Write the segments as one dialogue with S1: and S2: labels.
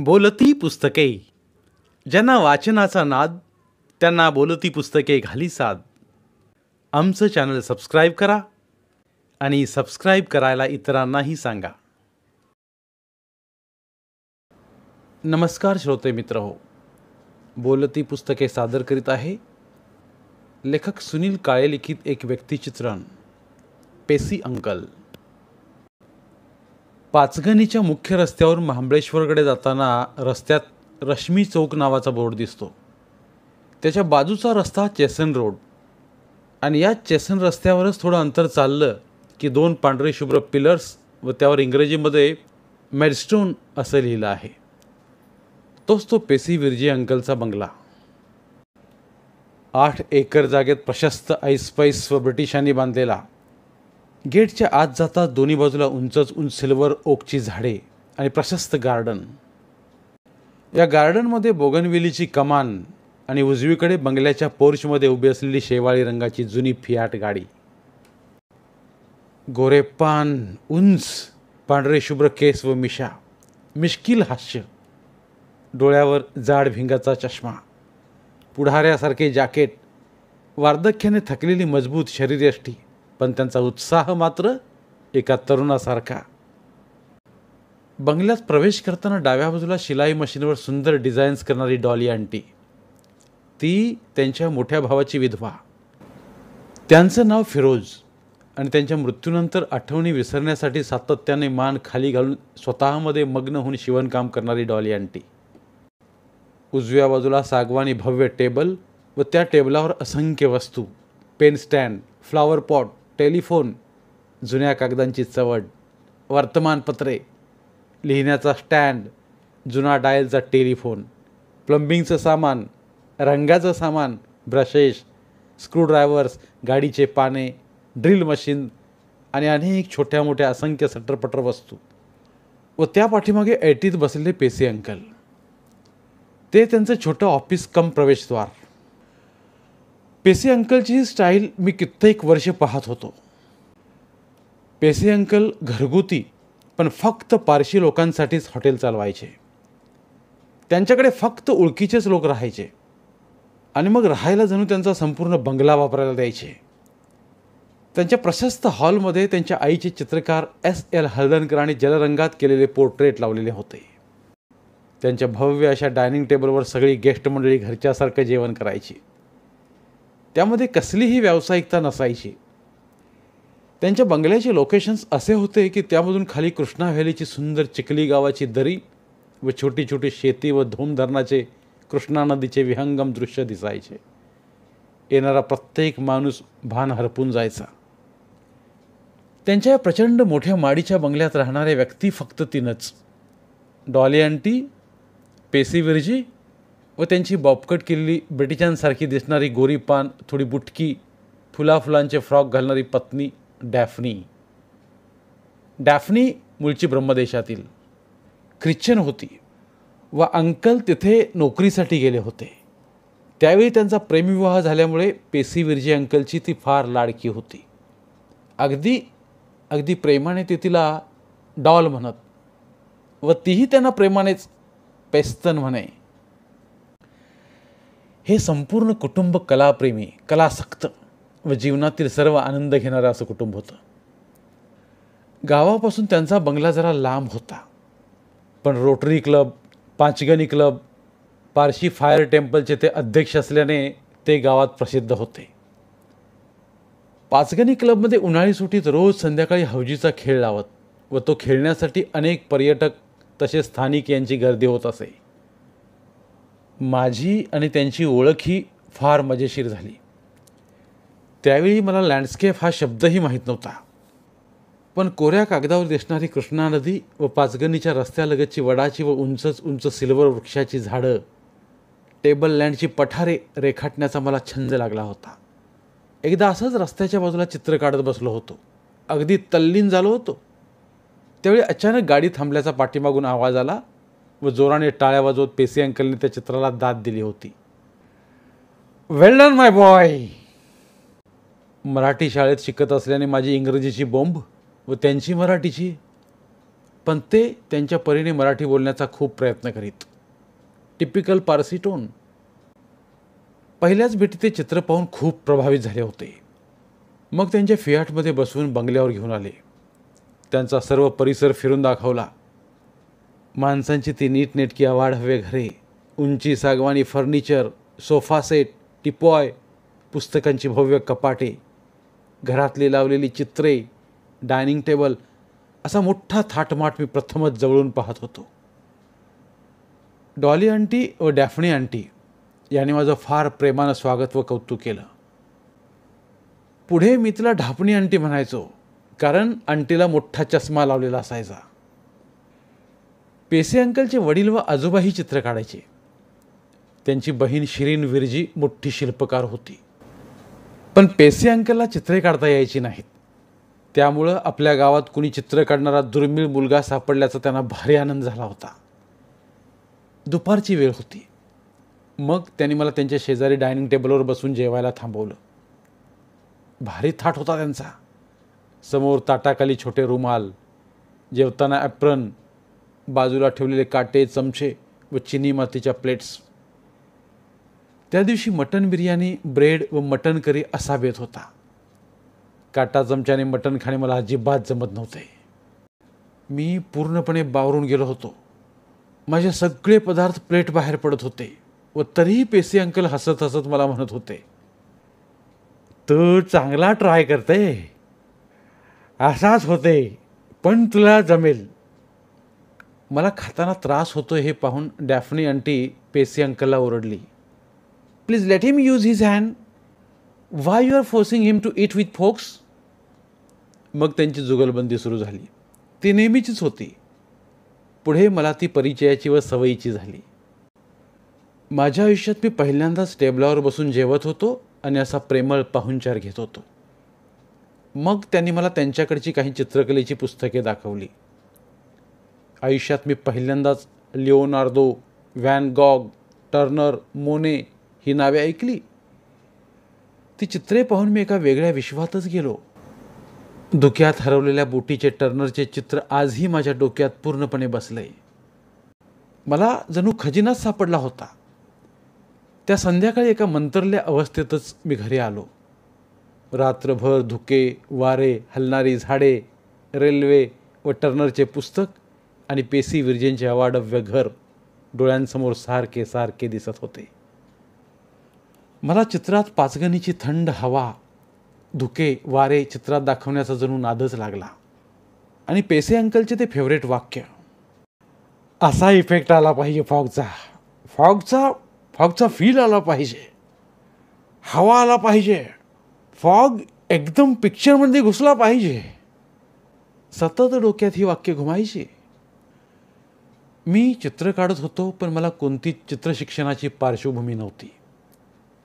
S1: बोलती पुस्तके. ज्यांना वाचनाचा नाद त्यांना बोलती पुस्तके घाली साद. आमचं चॅनल सबस्क्राईब करा आणि सबस्क्राईब करायला इतरांनाही सांगा. नमस्कार श्रोते मित्र हो. बोलती पुस्तके सादर करीत आहे लेखक सुनील काळे लिखित एक व्यक्तिचित्रण पेसी अंकल. पाचगणीच्या मुख्य रस्त्यावर महाबळेश्वरकडे जाताना रस्त्यात रश्मी चौक नावाचा बोर्ड दिसतो. त्याच्या बाजूचा रस्ता चेसन रोड. आणि या चेसन रस्त्यावरच थोडं अंतर चाललं की दोन पांढरे शुभ्र पिलर्स व त्यावर इंग्रजीमध्ये मेडस्टोन असं लिहिलं आहे. तोच तो पेसी विरजी अंकलचा बंगला. आठ एकर जागेत प्रशस्त ऐसपैस व ब्रिटिशांनी बांधलेला. गेटच्या आत जाता दोन्ही बाजूला उंचच उंच सिल्वर ओकची झाडे आणि प्रशस्त गार्डन. या गार्डनमध्ये बोगनविलीची कमान आणि उजवीकडे बंगल्याच्या पोर्चमध्ये उभी असलेली शेवाळी रंगाची जुनी फियाट गाडी. गोरेपान उंच पांढरे शुभ्र केस व मिशा. मिश्किल हास्य. डोळ्यावर जाड भिंगाचा चष्मा. पुढाऱ्यासारखे जॅकेट. वार्धक्याने थकलेली मजबूत शरीरयष्टी. पण त्यांचा उत्साह मात्र एका तरुणासारखा. बंगल्यात प्रवेश करताना डाव्या बाजूला शिलाई मशीनवर सुंदर डिझाईन्स करणारी डॉली आंटी. ती त्यांच्या मोठ्या भावाची विधवा. त्यांचं नाव फिरोज आणि त्यांच्या मृत्यूनंतर आठवणी विसरण्यासाठी सातत्याने मान खाली घालून स्वतःमध्ये मग्न होऊन शिवणकाम करणारी डॉली आंटी. उजव्या बाजूला सागवानी भव्य टेबल व त्या टेबलावर असंख्य वस्तू. Pen stand flower pot telephone जुन्या कागदांची चवड वर्तमानपत्रे लिहिण्याचा स्टँड जुना डायलचा टेलिफोन प्लंबिंगचं सामान रंगाचं सामान ब्रशेस स्क्रूड्रायव्हर्स गाडीचे पाने ड्रिल मशीन आणि अनेक छोट्या मोठ्या असंख्य सटरपटर वस्तू. व त्या पाठीमागे ऐटीत बसलेले पेसे अंकल. ते त्यांचं छोटं ऑफिस कम प्रवेशद्वार. पेसे अंकलची ही स्टाईल मी कित्येक वर्ष पाहत होतो. पेसे अंकल घरगुती पण फक्त पारशी लोकांसाठीच हॉटेल चालवायचे. त्यांच्याकडे फक्त ओळखीचेच लोक राहायचे. आणि मग राहायला जणू त्यांचा संपूर्ण बंगला वापरायला द्यायचे. त्यांच्या प्रशस्त हॉलमध्ये त्यांच्या आईचे चित्रकार एस एल हळदणकर आणि जलरंगात केलेले पोर्ट्रेट लावलेले होते. त्यांच्या भव्य अशा डायनिंग टेबलवर सगळी गेस्ट मंडळी घरच्यासारखं जेवण करायची. त्यामध्ये कसलीही व्यावसायिकता नसायची. त्यांच्या बंगल्याचे लोकेशन्स असे होते की त्यामधून खाली कृष्णा व्हॅलीची सुंदर चिखली गावाची दरी व छोटी छोटी शेती व धरणाचे कृष्णा नदीचे विहंगम दृश्य दिसायचे. येणारा प्रत्येक माणूस भान हरपून जायचा. त्यांच्या या प्रचंड मोठ्या माडीच्या बंगल्यात राहणाऱ्या व्यक्ती फक्त तीनच. डॉली आंटी पेसी विरजी व त्यांची बॉबकट केलेली ब्रिटिशांसारखी दिसणारी गोरी पान थोडी बुटकी फुलाफुलांचे फ्रॉक घालणारी पत्नी डॅफनी. डॅफनी मूळची ब्रह्मदेशातील ख्रिश्चन होती व अंकल तिथे नोकरीसाठी गेले होते. त्यावेळी त्यांचा प्रेमविवाह झाल्यामुळे पेसी विरजी अंकलची ती फार लाडकी होती. अगदी अगदी प्रेमाने ते तिला डॉल म्हणत व तीही त्यांना प्रेमानेच पेस्तन म्हणे. हे संपूर्ण कुटुंब कलाप्रेमी कलासक्त व जीवनातील सर्व आनंद घेणारं असं कुटुंब होतं. गावापासून त्यांचा बंगला जरा लांब होता. पण Rotary Club Panchgani club Parsi fire टेम्पलचे ते अध्यक्ष असल्याने ते गावात प्रसिद्ध होते. पाचगणी क्लबमध्ये उन्हाळी सुटीत रोज संध्याकाळी हौजीचा खेळ लावत व तो खेळण्यासाठी अनेक पर्यटक तसेच स्थानिक यांची गर्दी होत असे. माझी आणि त्यांची ओळख ही फार मजेशीर झाली. त्यावेळी मला लँडस्केप हा शब्दही माहीत नव्हता. पण कोऱ्या कागदावर दिसणारी कृष्णा नदी व पाचगणीच्या रस्त्यालगतची वडाची व उंचच उंच सिल्वर वृक्षाची झाडं टेबल लँडची पठारे रेखाटण्याचा मला छंद लागला होता. एकदा असंच रस्त्याच्या बाजूला चित्र काढत बसलो होतो. अगदी तल्लीन झालो होतो. त्यावेळी अचानक गाडी थांबल्याचा पाठीमागून आवाज आला व जोराने टाळ्या वाजवत पेसी अंकलने त्या चित्राला दाद दिली होती. Well done my boy Marathi शाळेत शिकत असल्याने माझी इंग्रजीची बोंब व त्यांची मराठीची पण ते त्यांच्या परीने मराठी बोलण्याचा खूप प्रयत्न करीत. टिपिकल पारसी टोन पहिल्याच भेटी ते चित्र पाहून खूप प्रभावित झाले होते. मग त्यांच्या फियाटमध्ये बसवून बंगल्यावर घेऊन आले. त्यांचा सर्व परिसर फिरून दाखवला. माणसांची ती नीटनेटकी आवाड हवे घरे उंची सागवानी फर्निचर सोफा सेट टिपॉय पुस्तकांची भव्य कपाटे घरातली लावलेली चित्रे डायनिंग टेबल असा मोठा थाटमाट मी प्रथमच जवळून पाहत होतो. डॉली आंटी व डॅफणी आंटी यांनी माझं फार प्रेमानं स्वागत व कौतुक केलं. पुढे मी तिला ढापणी आंटी म्हणायचो कारण आंटीला मोठा चष्मा लावलेला असायचा. पेसे अंकलचे वडील व आजोबाही चित्र काढायचे. त्यांची बहीण शिरीन विरजी मोठी शिल्पकार होती. पण पेसे अंकलला चित्रे काढता यायची नाहीत. त्यामुळं आपल्या गावात कुणी चित्र काढणारा दुर्मिळ मुलगा सापडल्याचा त्यांना भारी आनंद झाला होता. दुपारची वेळ होती. मग त्यांनी मला त्यांच्या शेजारी डायनिंग टेबलवर बसून जेवायला थांबवलं. भारी थाट होता त्यांचा. समोर ताटाखाली छोटे रुमाल जेवताना ॲप्रन बाजूला ठेवलेले काटे चमचे व चिनी मातीच्या प्लेट्स त्या दिवशी मटन बिर्याणी ब्रेड व मटन करी असा बेत होता. काटा चमच्याने मटण खाणे मला अजिबात जमत नव्हते. मी पूर्णपणे बावरून गेलो होतो. माझे सगळे पदार्थ प्लेट बाहेर पडत होते व तरीही पेसी अंकल हसत हसत मला म्हणत होते तू चांगला ट्राय करते. असाच होते पण तुला जमेल. मला खाताना त्रास होतो हे पाहून डॅफनी अंटी पेसी अंकलला ओरडली. Please let him use his hand why you are forcing him to eat with forks मग त्यांची जुगलबंदी सुरू झाली. ती नेहमीचीच होती. पुढे मला ती परिचयाची व सवयीची झाली. माझ्या आयुष्यात मी पहिल्यांदाच टेबलावर बसून जेवत होतो आणि असा प्रेमळ पाहुणचार घेत होतो. मग त्यांनी मला त्यांच्याकडची काही चित्रकलेची पुस्तके दाखवली. आयुष्यात मी पहिल्यांदाच लिओनार्दो व्हॅन गॉग टर्नर मोने ही नावे ऐकली. ती चित्रे पाहून मी एका वेगळ्या विश्वातच गेलो. धुक्यात हरवलेल्या बोटीचे टर्नरचे चित्र आजही माझ्या डोक्यात पूर्णपणे बसले मला जणू खजिनाच सापडला होता. त्या संध्याकाळी एका मंतरल्या अवस्थेतच मी घरी आलो. रात्रभर धुके वारे हलणारी झाडे रेल्वे व टर्नरचे पुस्तक आणि पेसी विरजेंचे अवाढव्य घर डोळ्यांसमोर सारखे सारखे दिसत होते. मला चित्रात पाचगणीची थंड हवा धुके वारे चित्रात दाखवण्याचा जणू नादच लागला. आणि पेसे अंकलचे ते फेवरेट वाक्य. असा इफेक्ट आला पाहिजे फॉगचा. फॉगचा फॉगचा फील आला पाहिजे. हवा आला पाहिजे. फॉग एकदम पिक्चरमध्ये घुसला पाहिजे. सतत डोक्यात ही वाक्य घुमायची. मी चित्र काढत होतो पण मला कोणती चित्रशिक्षणाची पार्श्वभूमी नव्हती.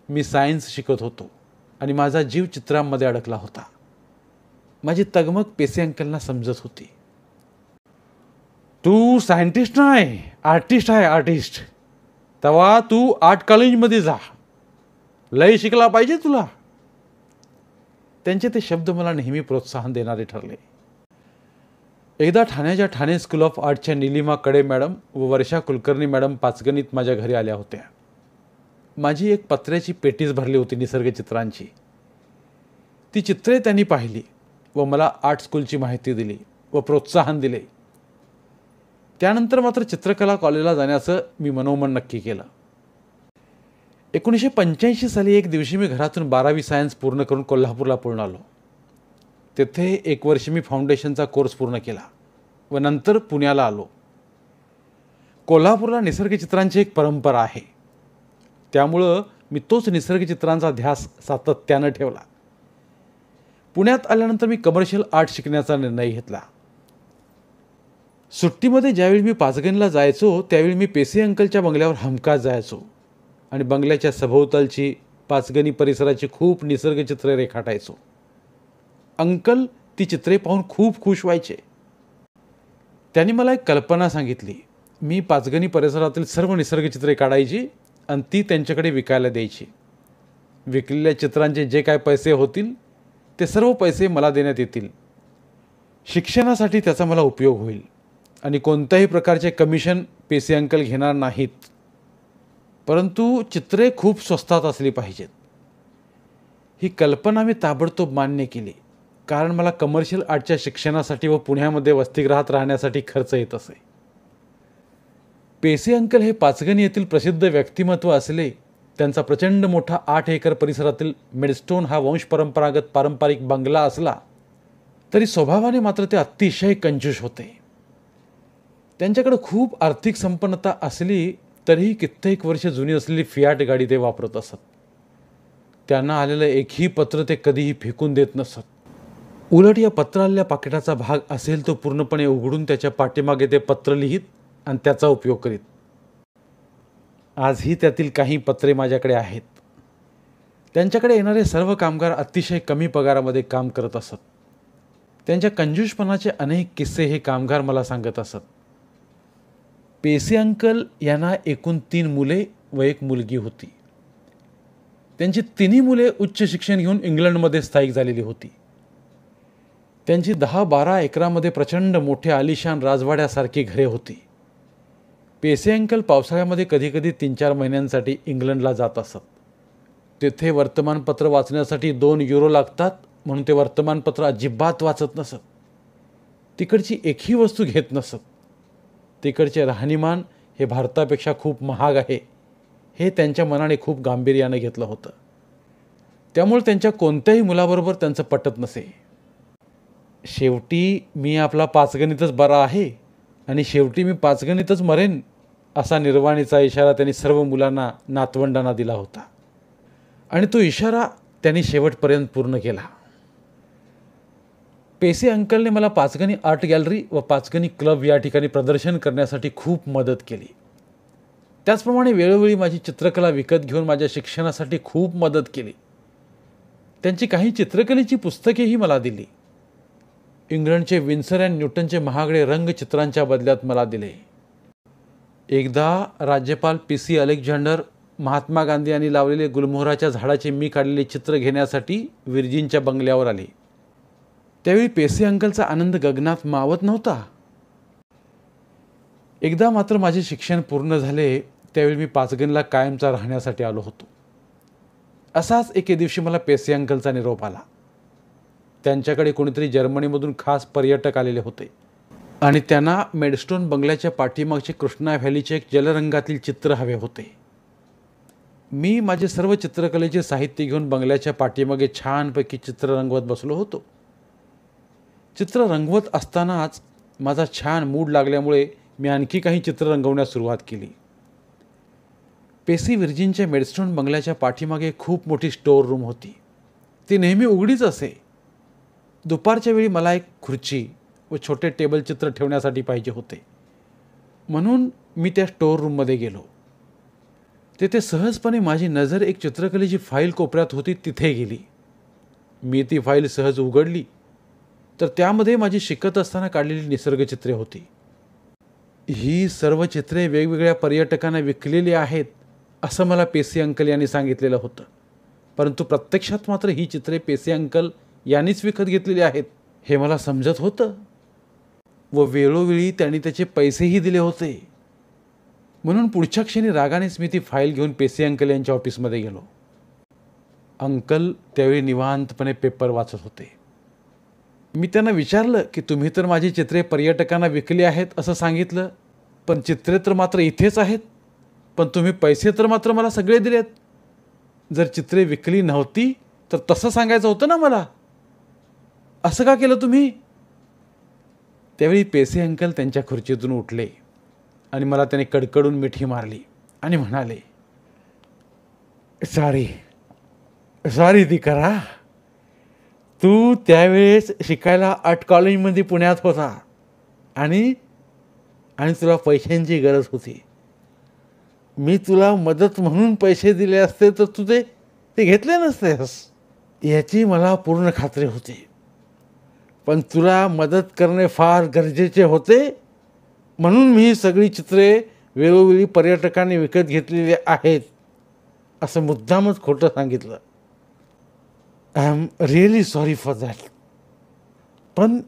S1: मी सायन्स शिकत होतो आणि माझा जीव चित्रांमध्ये अडकला होता. माझी तगमग पेसे अंकलना समजत होती. तू सायंटिस्ट नाही आर्टिस्ट आहे आर्टिस्ट. तेव्हा तू आर्ट कॉलेजमध्ये जा. लय शिकला पाहिजे तुला. त्यांचे ते शब्द मला नेहमी प्रोत्साहन देणारे ठरले. एकदा ठाण्याच्या ठाणे स्कूल ऑफ आर्टच्या निलिमा कडे मॅडम व वर्षा कुलकर्णी मॅडम पाचगणीत माझ्या घरी आल्या होत्या. माझी एक पत्र्याची पेटीच भरली होती निसर्गचित्रांची ती चित्रे त्यांनी पाहिली व मला आर्ट स्कूलची माहिती दिली व प्रोत्साहन दिले. त्यानंतर मात्र चित्रकला कॉलेजला जाण्याचं मी मनोमन नक्की केलं. एकोणीसशे पंच्याऐंशी साली एक दिवशी मी घरातून बारावी सायन्स पूर्ण करून कोल्हापूरला पूर्ण आलो. तेथे एक वर्ष मी फाउंडेशनचा कोर्स पूर्ण केला. व नंतर पुण्याला आलो. कोल्हापूरला निसर्गचित्रांची एक परंपरा आहे. त्यामुळं मी तोच निसर्गचित्रांचा ध्यास सातत्यानं ठेवला. पुण्यात आल्यानंतर मी कमर्शियल आर्ट शिकण्याचा निर्णय घेतला. सुट्टीमध्ये ज्यावेळी मी पाचगणीला जायचो त्यावेळी मी पेसे अंकलच्या बंगल्यावर हमखास जायचो. आणि बंगल्याच्या सभोवतालची पाचगणी परिसराची खूप निसर्गचित्रे रेखाटायचो अंकल ती चित्रे पाहून खूप खुश व्हायचे. त्यांनी मला एक कल्पना सांगितली. मी पाचगणी परिसरातील सर्व निसर्गचित्रे काढायची आणि ती त्यांच्याकडे विकायला द्यायची. विकलेल्या चित्रांचे जे काय पैसे होतील ते सर्व पैसे मला देण्यात येतील. शिक्षणासाठी त्याचा मला उपयोग होईल आणि कोणत्याही प्रकारचे कमिशन पेसी अंकल घेणार नाहीत. परंतु चित्रे खूप स्वस्तात असली पाहिजेत. ही कल्पना मी ताबडतोब मान्य केली. कारण मला कमर्शियल आर्टच्या शिक्षणासाठी व पुण्यामध्ये वसतिगृहात राहण्यासाठी खर्च येत असे. पेसे अंकल हे पाचगणी येथील प्रसिद्ध व्यक्तिमत्व असले त्यांचा प्रचंड मोठा आठ एकर परिसरातील मेडस्टोन हा वंश परंपरागत पारंपरिक बंगला असला तरी स्वभावाने मात्र ते अतिशय कंजूष होते. त्यांच्याकडे खूप आर्थिक संपन्नता असली तरीही कित्येक वर्ष जुनी असलेली फियाट गाडी ते वापरत असत. त्यांना आलेलं एकही पत्र ते कधीही फेकून देत नसत. उलट या पत्राल्या पाकिटाचा भाग असेल तो पूर्णपणे उघडून त्याच्या पाठीमागे ते पत्र लिहित आणि त्याचा उपयोग करीत. आजही त्यातील काही पत्रे माझ्याकडे आहेत. त्यांच्याकडे येणारे सर्व कामगार अतिशय कमी पगारामध्ये काम करत असत. त्यांच्या कंजूषपणाचे अनेक किस्से हे कामगार मला सांगत असत. पेसी अंकल यांना एकूण तीन मुले व एक मुलगी होती. त्यांची तिन्ही मुले उच्च शिक्षण घेऊन इंग्लंडमध्ये स्थायिक झालेली होती. त्यांची दहा बारा एकरामध्ये प्रचंड मोठे आलिशान राजवाड्यासारखी घरे होती. पेसे अंकल पावसाळ्यामध्ये कधीकधी तीन चार महिन्यांसाठी इंग्लंडला जात असत. तेथे वर्तमानपत्र वाचण्यासाठी दोन युरो लागतात म्हणून ते वर्तमानपत्र अजिबात वाचत नसत. तिकडची एकही वस्तू घेत नसत. तिकडचे राहणीमान हे भारतापेक्षा खूप महाग आहे हे त्यांच्या मनाने खूप गांभीर्यानं घेतलं होतं. त्यामुळे त्यांच्या कोणत्याही मुलाबरोबर त्यांचं पटत नसे. शेवटी मी आपला पाचगणितच बरा आहे आणि शेवटी मी पाचगणितच मरेन असा निर्वाणीचा इशारा त्यांनी सर्व मुलांना नातवंडांना दिला होता. आणि तो इशारा त्यांनी शेवटपर्यंत पूर्ण केला. पेसे अंकलने मला पाचगणी आर्ट गॅलरी व पाचगणी क्लब या ठिकाणी प्रदर्शन करण्यासाठी खूप मदत केली. त्याचप्रमाणे वेळोवेळी माझी चित्रकला विकत घेऊन माझ्या शिक्षणासाठी खूप मदत केली. त्यांची काही चित्रकलेची पुस्तकेही मला दिली. इंग्लंडचे विन्सर अँड न्यूटनचे महागडे रंगचित्रांच्या बदल्यात मला दिले. एकदा राज्यपाल P C Alexander Mahatma Gandhi यांनी लावलेले गुलमोहराच्या झाडाचे मी काढलेले चित्र घेण्यासाठी विरजींच्या बंगल्यावर आले. त्यावेळी पेसे अंकलचा आनंद गगनात मावत नव्हता. एकदा मात्र माझे शिक्षण पूर्ण झाले त्यावेळी मी पाचगणला कायमचा राहण्यासाठी आलो होतो. असाच एके दिवशी मला पेसे अंकलचा निरोप आला. त्यांच्याकडे कोणीतरी जर्मनीमधून खास पर्यटक आलेले होते. आणि त्यांना मेडस्टोन बंगल्याच्या पाठीमागचे कृष्णा व्हॅलीचे एक जलरंगातील चित्र हवे होते. मी माझे सर्व चित्रकलेचे साहित्य घेऊन बंगल्याच्या पाठीमागे छानपैकी चित्र रंगवत बसलो होतो. चित्र रंगवत असतानाच माझा छान मूड लागल्यामुळे मी आणखी काही चित्र रंगवण्यास सुरुवात केली. पेसी विर्जिनच्या मेडस्टोन बंगल्याच्या पाठीमागे खूप मोठी स्टोअर रूम होती. ती नेहमी उघडीच असे. दुपारच्या वेळी मला एक खुर्ची व छोटे टेबल चित्र ठेवण्यासाठी पाहिजे होते. म्हणून मी त्या स्टोअर रूममध्ये गेलो. तेथे सहजपणे माझी नजर एक चित्रकलेची फाईल कोपऱ्यात होती तिथे गेली. मी ती फाईल सहज उघडली. तर त्यामध्ये माझी शिकत असताना काढलेली निसर्गचित्रे होती. ही सर्व चित्रे वेगवेगळ्या पर्यटकांना विकलेली आहेत असं मला पेसी अंकल यांनी सांगितलेलं होतं. परंतु प्रत्यक्षात मात्र ही चित्रे पेसी अंकल यांनीच विकत घेतलेले आहेत. हे मला समजत होतं. व वेळोवेळी त्यांनी त्याचे पैसेही दिले होते. म्हणून पुढच्या क्षणी रागानेच मी ती फाईल घेऊन पेसी अंकल यांच्या ऑफिसमध्ये गेलो. अंकल त्यावेळी निवांतपणे पेपर वाचत होते. मी त्यांना विचारलं की तुम्ही तर माझी चित्रे पर्यटकांना विकली आहेत असं सांगितलं. पण चित्रे तर मात्र इथेच आहेत. पण तुम्ही पैसे तर मात्र मला सगळे दिलेत. जर चित्रे विकली नव्हती तर तसं सांगायचं होतं ना मला. असं का केलं तुम्ही? त्यावेळी पेसे अंकल त्यांच्या खुर्चीतून उठले आणि मला त्याने कडकडून मिठी मारली आणि म्हणाले सॉरी सॉरी ती करा. तू त्यावेळेस शिकायला आर्ट कॉलेजमध्ये पुण्यात होता आणि आणि तुला पैशांची गरज होती. मी तुला मदत म्हणून पैसे दिले असते तर तू ते ते घेतले नसतेस. याची मला पूर्ण खात्री होती. पण तुला मदत करणे फार गरजेचे होते? म्हणून मी ही सगळी चित्रे वेळोवेळी पर्यटकांनी विकत घेतलेली आहेत असं मुद्दामच खोटं सांगितलं. I am really sorry for that पण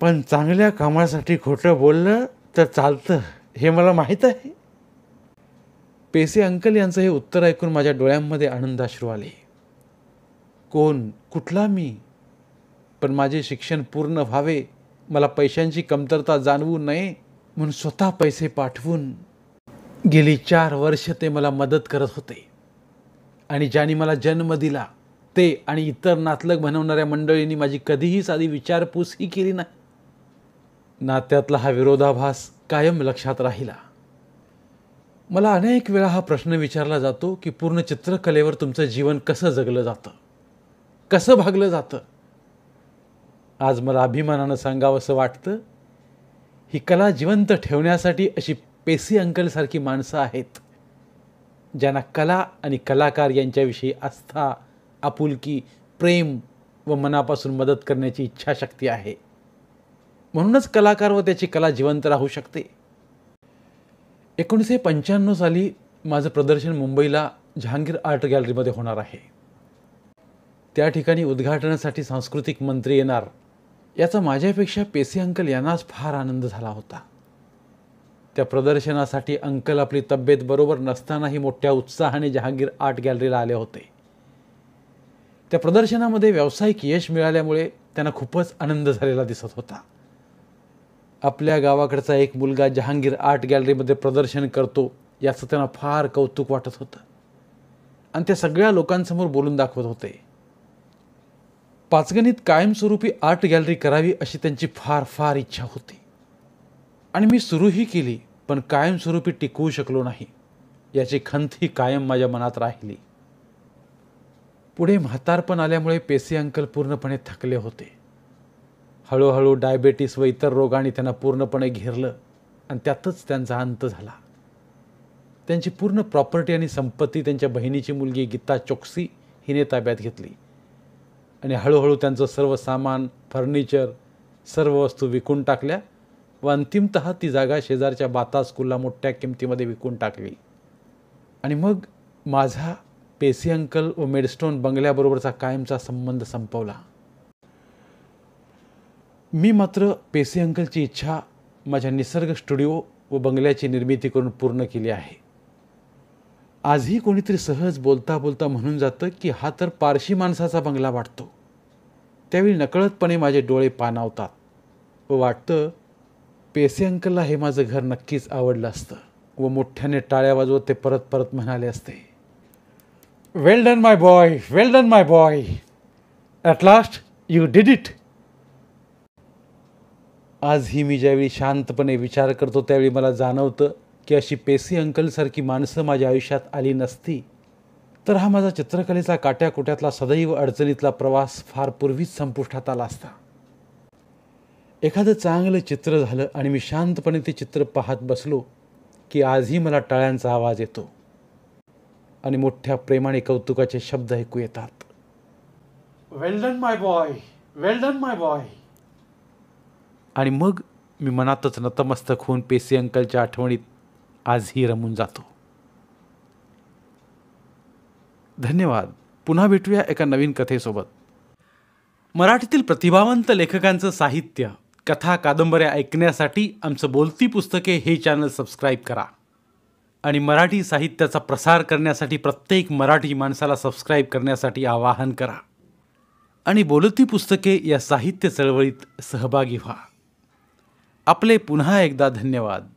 S1: पण चांगल्या कामासाठी खोटं बोललं तर चालतं हे मला माहीत आहे. पेसे अंकल यांचं हे उत्तर ऐकून माझ्या डोळ्यांमध्ये आनंदाश्रू आले. कोण? कुठला मी? पण माझे शिक्षण पूर्ण व्हावे मला पैशांची कमतरता जाणवू नये म्हणून स्वतः पैसे पाठवून गेली चार वर्ष ते मला मदत करत होते. आणि ज्यांनी मला जन्म दिला ते आणि इतर नातलग बनवणाऱ्या मंडळींनी माझी कधीही साधी विचारपूसही केली नाही. नात्यातला हा विरोधाभास कायम लक्षात राहिला. मला अनेक वेळा हा प्रश्न विचारला जातो की पूर्ण चित्रकलेवर तुमचं जीवन कसं जगलं जातं? कसं भागलं जातं? आज मला अभिमानानं सांगावंसं वाटतं ही कला जिवंत ठेवण्यासाठी अशी पेसी अंकलसारखी माणसं आहेत ज्यांना कला आणि कलाकार यांच्याविषयी आस्था आपुलकी प्रेम व मनापासून मदत करण्याची इच्छाशक्ती आहे. म्हणूनच कलाकार व त्याची कला जिवंत राहू शकते. एकोणीसशे पंच्याण्णव साली माझं प्रदर्शन मुंबईला जहांगीर आर्ट गॅलरीमध्ये होणार आहे. त्या ठिकाणी उद्घाटनासाठी सांस्कृतिक मंत्री येणार याचा माझ्यापेक्षा पेसी अंकल यांनाच फार आनंद झाला होता. त्या प्रदर्शनासाठी अंकल आपली तब्येत बरोबर नसतानाही मोठ्या उत्साहाने जहांगीर आर्ट गॅलरीला आले होते. त्या प्रदर्शनामध्ये व्यावसायिक यश मिळाल्यामुळे त्यांना खूपच आनंद झालेला दिसत होता. आपल्या गावाकडचा एक मुलगा जहांगीर आर्ट गॅलरीमध्ये प्रदर्शन करतो याचं त्यांना फार कौतुक वाटत होतं. आणि त्या सगळ्या लोकांसमोर बोलून दाखवत होते. पाचगणीत कायमस्वरूपी आर्ट गॅलरी करावी अशी त्यांची फार फार इच्छा होती. आणि मी सुरूही केली पण कायमस्वरूपी टिकवू शकलो नाही. याची खंत ही कायम माझ्या मनात राहिली. पुढे म्हातारपण आल्यामुळे पेसी अंकल पूर्णपणे थकले होते. हळूहळू डायबेटीस व इतर रोगांनी त्यांना पूर्णपणे घेरलं आणि त्यातच त्यांचा अंत झाला. त्यांची पूर्ण प्रॉपर्टी आणि संपत्ती त्यांच्या बहिणीची मुलगी गीता चोक्सी हिने ताब्यात घेतली. आणि हळूहळू त्यांचं सर्व सामान फर्निचर सर्व वस्तू विकून टाकल्या व अंतिमत ती जागा शेजारच्या बाता स्कूलला मोठ्या किमतीमध्ये विकून टाकली. आणि मग माझा पेसी अंकल व मेडस्टोन बंगल्याबरोबरचा कायमचा संबंध संपवला. मी मात्र पेसी अंकलची इच्छा माझ्या निसर्ग स्टुडिओ व बंगल्याची निर्मिती करून पूर्ण केली आहे. आजही कोणीतरी सहज बोलता बोलता म्हणून जातं की हा तर पारशी माणसाचा बंगला वाटतो. त्यावेळी नकळतपणे माझे डोळे पाणावतात व वाटतं पेसे अंकलला हे माझं घर नक्कीच आवडलं असतं व मोठ्याने टाळ्या वाजवत ते परत परत म्हणाले असते well done my boy well done my boy at last you did it आजही मी ज्यावेळी शांतपणे विचार करतो त्यावेळी मला जाणवतं की अशी पेसी अंकलसारखी माणसं माझ्या आयुष्यात आली नसती तर हा माझा चित्रकलेचा काट्याकुट्यातला सदैव अडचणीतला प्रवास फार पूर्वीच संपुष्टात आला असता. एखादं चांगलं चित्र झालं आणि मी शांतपणे ते चित्र पाहत बसलो की आजही मला टाळ्यांचा आवाज येतो आणि मोठ्या प्रेमाने कौतुकाचे शब्द ऐकू येतात. Well done my boy well done my boy आणि मग मी मनातच नतमस्तक होऊन पेसी अंकलच्या आठवणीत आजही रमून जातो. धन्यवाद. पुन्हा भेटूया एका नवीन कथेसोबत. मराठीतील प्रतिभावंत लेखकांचं साहित्य कथा कादंबऱ्या ऐकण्यासाठी आमचं बोलती पुस्तके हे चॅनल सबस्क्राईब करा. आणि मराठी साहित्याचा प्रसार करण्यासाठी प्रत्येक मराठी माणसाला सबस्क्राईब करण्यासाठी आवाहन करा. आणि बोलती पुस्तके या साहित्य चळवळीत सहभागी व्हा. आपले पुन्हा एकदा धन्यवाद.